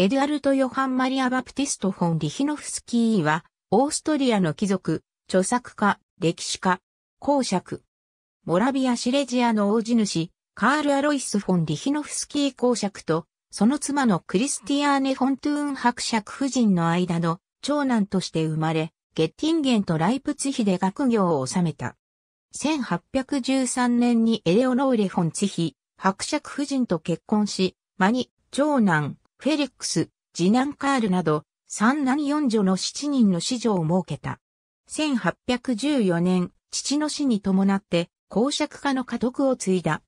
エドアルト・ヨハン・マリア・バプティスト・フォン・リヒノフスキーは、オーストリアの貴族、著作家、歴史家、公爵。モラビア・シレジアの大地主、カール・アロイス・フォン・リヒノフスキー公爵と、その妻のクリスティアーネ・フォントゥーン伯爵夫人の間の長男として生まれ、ゲッティンゲンとライプツヒで学業を収めた。1813年にエレオノーレ・フォンツヒ、伯爵夫人と結婚し、マニ、長男、フェリックス、次男カールなど、三男四女の七人の子女を設けた。1814年、父の死に伴って、公爵家の家督を継いだ。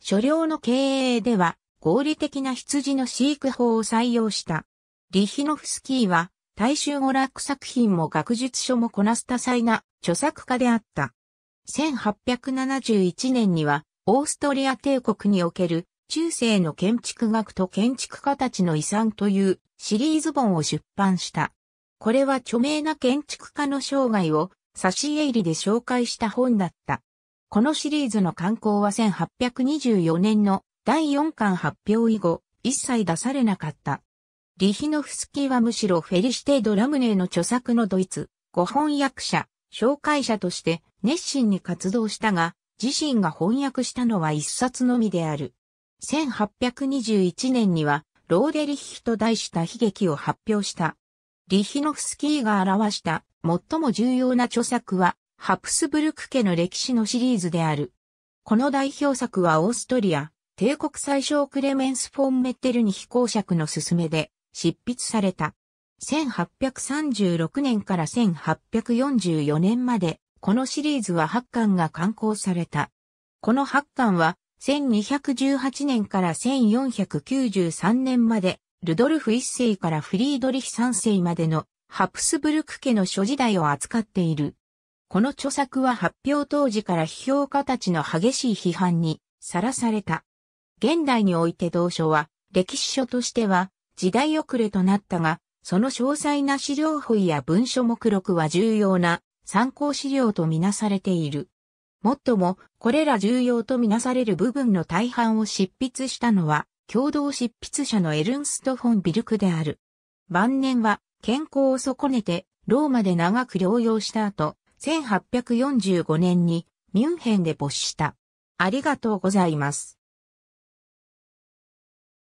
所領の経営では、合理的な羊の飼育法を採用した。リヒノフスキーは、大衆娯楽作品も学術書もこなす多彩な著作家であった。1871年には、オーストリア帝国における中世の建築学と建築家たちの遺産というシリーズ本を出版した。これは著名な建築家の生涯を差し入りで紹介した本だった。このシリーズの刊行は1824年の第4巻発表以後、一切出されなかった。リヒノフスキーはむしろフェリシテ・ドラムネーの著作のドイツ、ご翻訳者、紹介者として熱心に活動したが、自身が翻訳したのは一冊のみである。1821年には、ローデリヒと題した悲劇を発表した。リヒノフスキーが表した最も重要な著作は、ハプスブルク家の歴史のシリーズである。この代表作はオーストリア、帝国最小クレメンス・フォン・メッテルニヒ公爵の勧めで執筆された。1836年から1844年までこのシリーズは8巻が刊行された。この8巻は、1218年から1493年まで、ルドルフ一世からフリードリヒ三世までのハプスブルク家の諸時代を扱っている。この著作は発表当時から批評家たちの激しい批判にさらされた。現代において同書は歴史書としては時代遅れとなったが、その詳細な資料本や文書目録は重要な参考資料とみなされている。もっとも、これら重要とみなされる部分の大半を執筆したのは、共同執筆者のエルンスト・フォン・ビルクである。晩年は、健康を損ねて、ローマで長く療養した後、1845年に、ミュンヘンで没した。ありがとうございます。